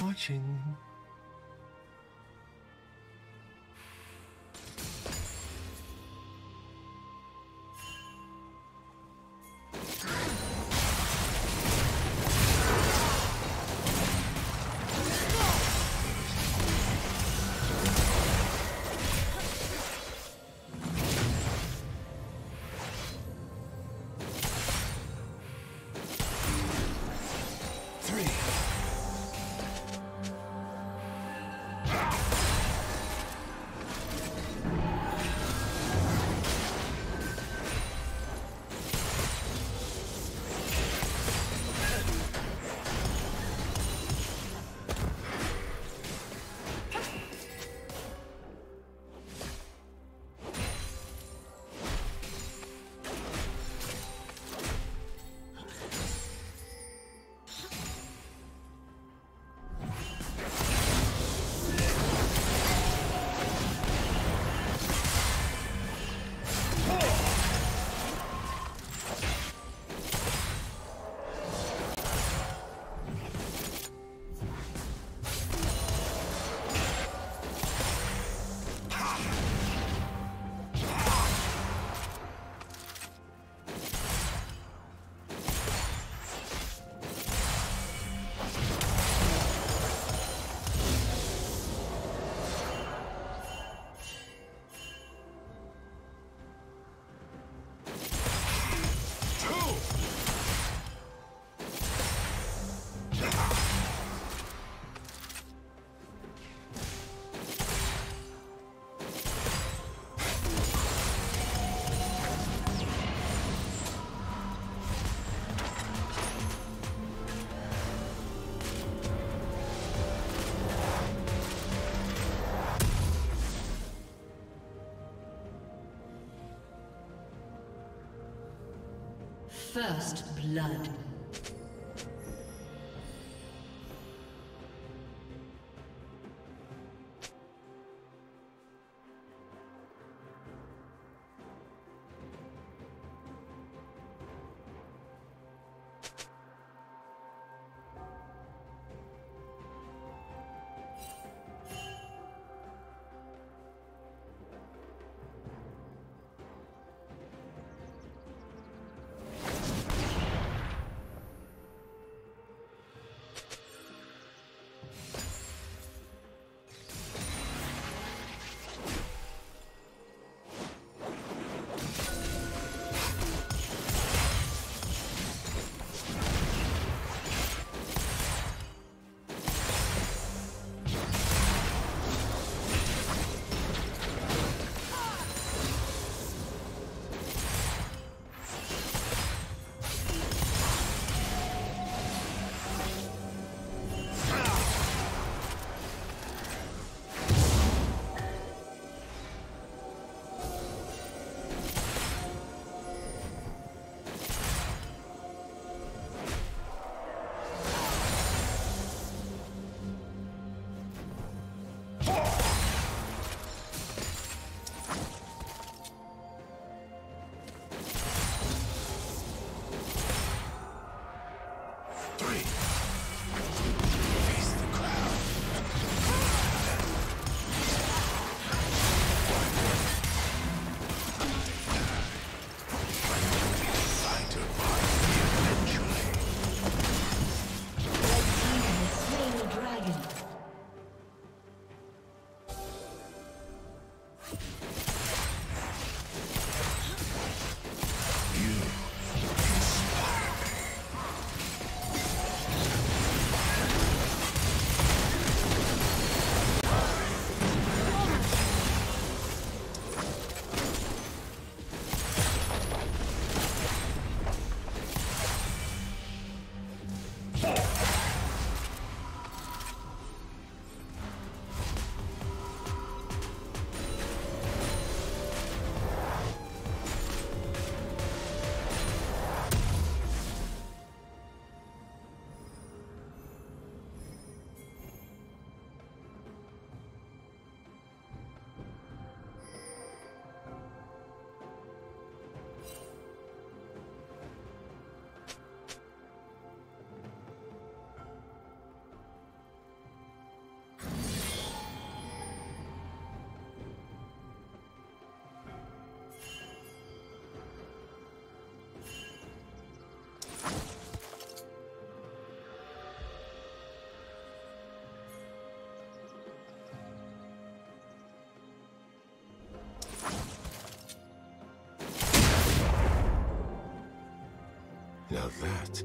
watching. First blood. Now that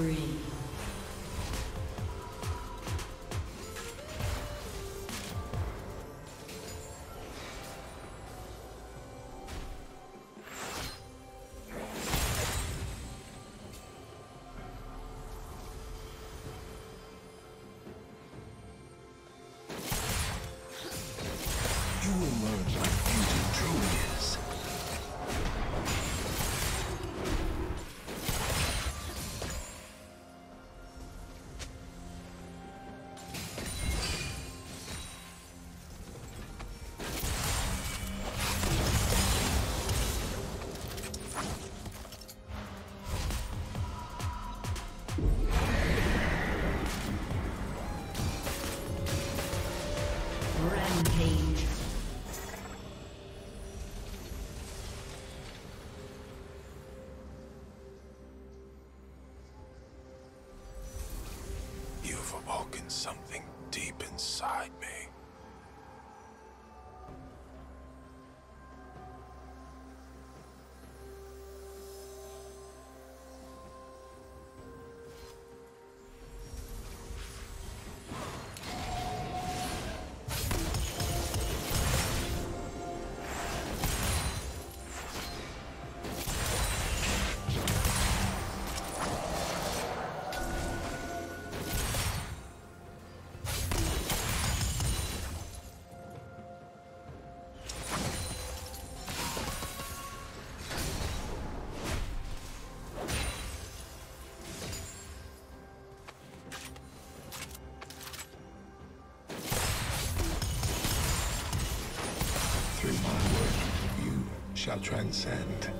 spree. Something deep inside me. Shall transcend.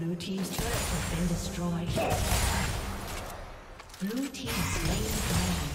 Blue team's turret has been destroyed. Blue team slain dragon.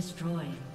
Destroyed.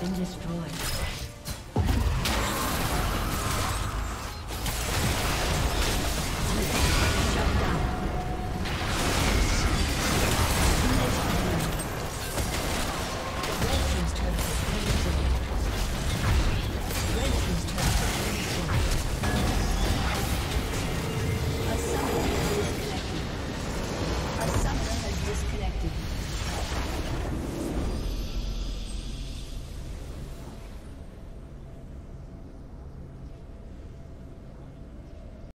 been destroyed.